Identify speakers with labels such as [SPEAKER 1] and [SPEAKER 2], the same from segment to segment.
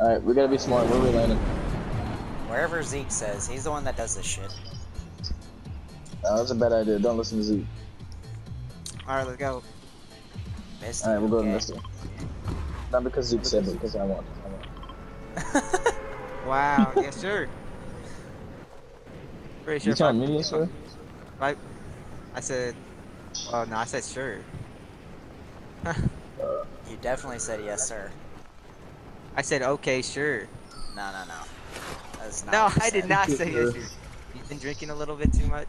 [SPEAKER 1] Alright, we gotta be smart. Where are we landing?
[SPEAKER 2] Wherever Zeke says, he's the one that does this shit.
[SPEAKER 1] Uh, that's a bad idea. Don't listen to Zeke.
[SPEAKER 3] Alright, let's go.
[SPEAKER 2] Misty,
[SPEAKER 1] Alright, we'll go to
[SPEAKER 2] okay.
[SPEAKER 1] Misty. Not because Zeke said it, because I want. I want.
[SPEAKER 3] Wow, yes sir. Pretty sure
[SPEAKER 1] You
[SPEAKER 3] if
[SPEAKER 1] telling me, yes, sir?
[SPEAKER 3] I said, oh no, I said sure.
[SPEAKER 2] You definitely said yes, sir.
[SPEAKER 3] I said okay, sure.
[SPEAKER 2] No, no, no. That's not
[SPEAKER 3] No, I did
[SPEAKER 2] said.
[SPEAKER 3] not say yes. You've been drinking a little bit too much.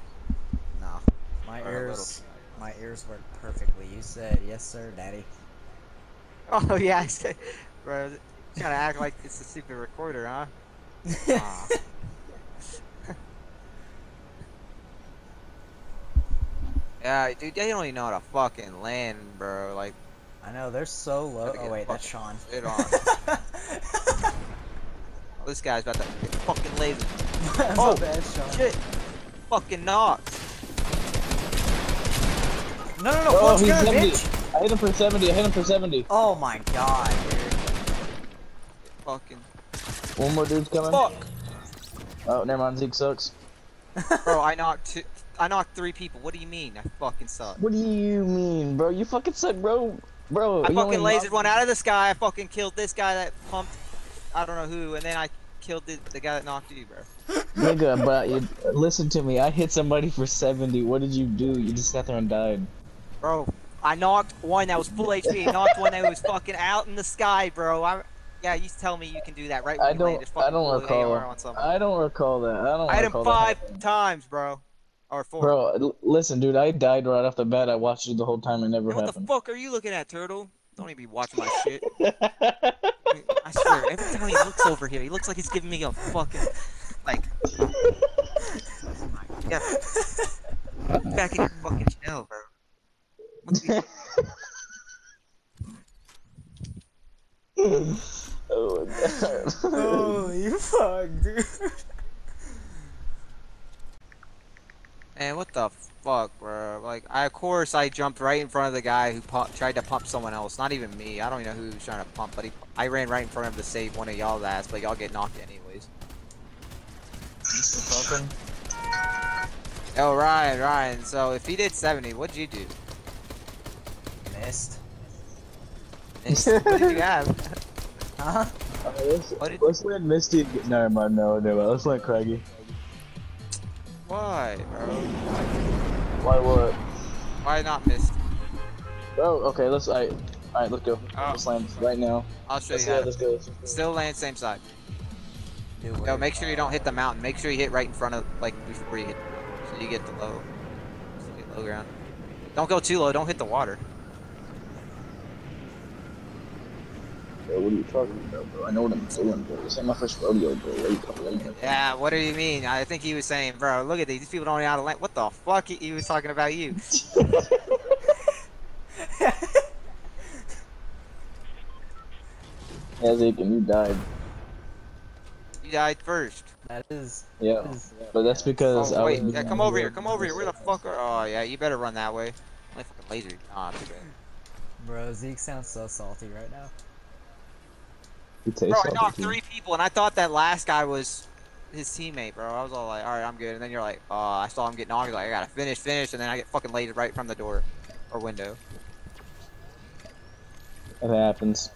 [SPEAKER 2] No. My
[SPEAKER 3] Or
[SPEAKER 2] ears, my ears work perfectly. You said yes, sir, daddy.
[SPEAKER 3] Oh yeah, I said, bro. Trying to act like it's a stupid recorder, huh? Aw. yeah, dude, they don't even know how to fucking land, bro. Like,
[SPEAKER 2] I know they're so low. Oh wait, that's Sean.
[SPEAKER 3] fucking shit on. this guy's about to get fucking laser.
[SPEAKER 2] That's
[SPEAKER 3] Oh,
[SPEAKER 2] not bad, Sean.
[SPEAKER 3] Shit. Fucking knocks.
[SPEAKER 2] No, no, no.
[SPEAKER 1] Oh,
[SPEAKER 2] Watch
[SPEAKER 1] he's
[SPEAKER 2] out,
[SPEAKER 1] 70.
[SPEAKER 2] bitch.
[SPEAKER 1] I hit him for 70. I hit him for 70.
[SPEAKER 2] Oh my god, dude.
[SPEAKER 3] Fucking.
[SPEAKER 1] One more dude's coming.
[SPEAKER 3] Fuck.
[SPEAKER 1] Oh, never mind. Zeke sucks.
[SPEAKER 3] Bro, I knocked two. I knocked three people. What do you mean? I fucking suck.
[SPEAKER 1] What do you mean, bro? You fucking suck, bro. Bro,
[SPEAKER 3] I fucking lasered one out of the sky. I fucking killed this guy that pumped. I don't know who, and then I killed the, the guy that knocked you, bro.
[SPEAKER 1] Nigga, but you, listen to me. I hit somebody for 70. What did you do? You just sat there and died.
[SPEAKER 3] Bro, I knocked one that was full HP. knocked one that was fucking out in the sky, bro. I, yeah, you tell me you can do that right
[SPEAKER 1] I don't. I don't recall.
[SPEAKER 3] On.
[SPEAKER 1] I don't recall that. I don't.
[SPEAKER 3] I hit him five
[SPEAKER 1] that.
[SPEAKER 3] times, bro. Or four.
[SPEAKER 1] Bro, l- listen, dude. I died right off the bat. I watched you the whole time. It never
[SPEAKER 3] what the
[SPEAKER 1] happened.
[SPEAKER 3] fuck are you looking at, Turtle? Don't even be watching my shit. I swear, every time he looks over here, he looks like he's giving me a fucking like. yeah. Back in your fucking shell, bro. What's the-
[SPEAKER 1] oh my god.
[SPEAKER 2] Holy fuck, dude.
[SPEAKER 3] Man, what the fuck, bro? Like, I of course I jumped right in front of the guy who pump, tried to pump someone else. Not even me. I don't even know who was trying to pump, but he, I ran right in front of him to save one of y'all's ass. But y'all get knocked anyways. Oh, Ryan, Ryan. So if he did 70, what'd you do?
[SPEAKER 2] Missed.
[SPEAKER 3] what did you have?
[SPEAKER 2] Huh?
[SPEAKER 1] Uh, let's,
[SPEAKER 3] What did-
[SPEAKER 1] let's let Misty. Never mind. No, never mind. Let's let Craggy.
[SPEAKER 3] Why, bro?
[SPEAKER 1] Why what?
[SPEAKER 3] Why not miss?
[SPEAKER 1] Oh, okay. Let's. I. All right. Let's go.
[SPEAKER 3] Oh.
[SPEAKER 1] Let's land right now.
[SPEAKER 3] I'll show
[SPEAKER 1] Let's
[SPEAKER 3] you
[SPEAKER 1] go.
[SPEAKER 3] how.
[SPEAKER 1] Let's go.
[SPEAKER 3] Still land same side.
[SPEAKER 2] Dude,
[SPEAKER 3] Yo, make sure you don't hit the mountain. Make sure you hit right in front of, like, before you hit, so you get the low, so you get low ground. Don't go too low. Don't hit the water.
[SPEAKER 1] Bro, what are you talking about, bro? I know what I'm doing, bro. This ain't my first rodeo, bro. What are you talking about?
[SPEAKER 3] Yeah, what do you mean? I think he was saying, bro, look at these, these people don't know how to land. What the fuck? He, he was talking about you.
[SPEAKER 1] Yeah, Zeke, and you died.
[SPEAKER 3] You died first.
[SPEAKER 2] That is.
[SPEAKER 1] Yeah.
[SPEAKER 2] that is-
[SPEAKER 1] But that's because I
[SPEAKER 3] Oh,
[SPEAKER 1] was
[SPEAKER 3] wait, yeah, come over here, come over here. Where the fuck are, oh, yeah, you better run that way. My fucking laser. Ah, too bad.
[SPEAKER 2] Bro, Zeke sounds so salty right now.
[SPEAKER 3] Bro, I knocked three people, and I thought that last guy was his teammate, bro. I was all like, alright, I'm good. And then you're like, oh, I saw him get knocked. Like, I gotta finish, finish. And then I get fucking laid right from the door or window.
[SPEAKER 1] It happens.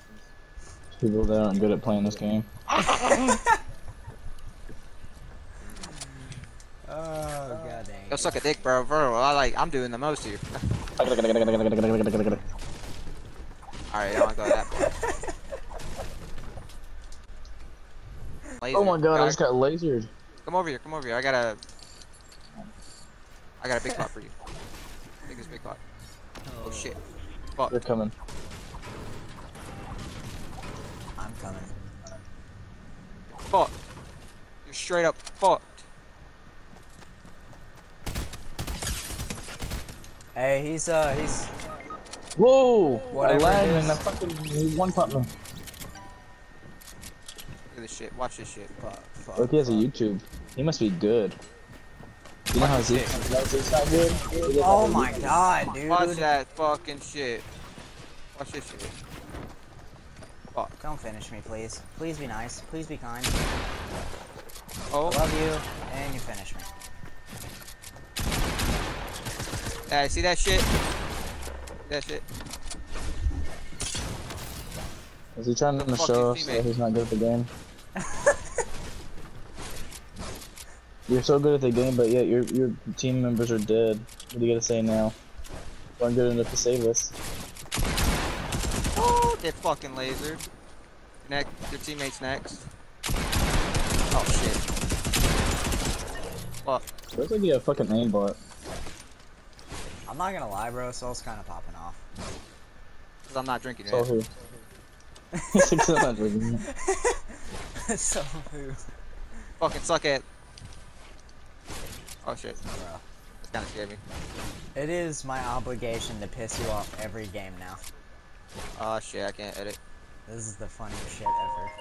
[SPEAKER 1] People that aren't good at playing this game.
[SPEAKER 2] Oh god dang.
[SPEAKER 3] Go suck a dick, bro. Bro, I like, I'm doing the most here. Alright, I don't go that far. Laser.
[SPEAKER 1] oh my god, I just got lasered.
[SPEAKER 3] Come over here, come over here. I got a. I got a big pot for you. Take this big pot. Oh shit. Fuck.
[SPEAKER 1] They're coming.
[SPEAKER 2] I'm coming.
[SPEAKER 3] Fuck. You're straight up fucked.
[SPEAKER 2] Hey, he's uh, he's.
[SPEAKER 1] Whoa!
[SPEAKER 2] Whatever
[SPEAKER 1] I
[SPEAKER 2] it
[SPEAKER 1] lagged
[SPEAKER 2] is.
[SPEAKER 1] and I fucking one-pot me.
[SPEAKER 3] Look at this shit. Watch this shit.
[SPEAKER 2] Fuck, fuck,
[SPEAKER 1] Look, he has a. YouTube. He must be good. You know how
[SPEAKER 3] Watch
[SPEAKER 1] Zeke
[SPEAKER 3] this
[SPEAKER 1] knows it's not good?
[SPEAKER 2] Oh my god, dude.
[SPEAKER 3] Watch that fucking shit. Watch this shit. Fuck.
[SPEAKER 2] Don't finish me, please. Please be nice. Please be kind.
[SPEAKER 3] Oh,
[SPEAKER 2] I love you, and you finish me.
[SPEAKER 3] hey, see that shit? That shit.
[SPEAKER 1] Is he trying to show us that he's not good at the game? You're so good at the game, but yet your your team members are dead. What do you gotta say now? You aren't good enough to save us.
[SPEAKER 3] Oh, get fucking lasered. Next, your teammate's next. Oh shit. Fuck.
[SPEAKER 1] Looks like you have fucking aimbot.
[SPEAKER 2] I'm not gonna lie, bro. Soul's kind of popping off.
[SPEAKER 3] Cause I'm not drinking
[SPEAKER 1] So
[SPEAKER 3] it.
[SPEAKER 1] who? He's like, "I'm not drinking it."
[SPEAKER 2] so who,
[SPEAKER 3] Fucking suck it. Oh shit.
[SPEAKER 2] bro?
[SPEAKER 3] That's kinda scared me.
[SPEAKER 2] It is my obligation to piss you off every game now.
[SPEAKER 3] Oh shit, I can't edit.
[SPEAKER 2] This is the funniest shit ever.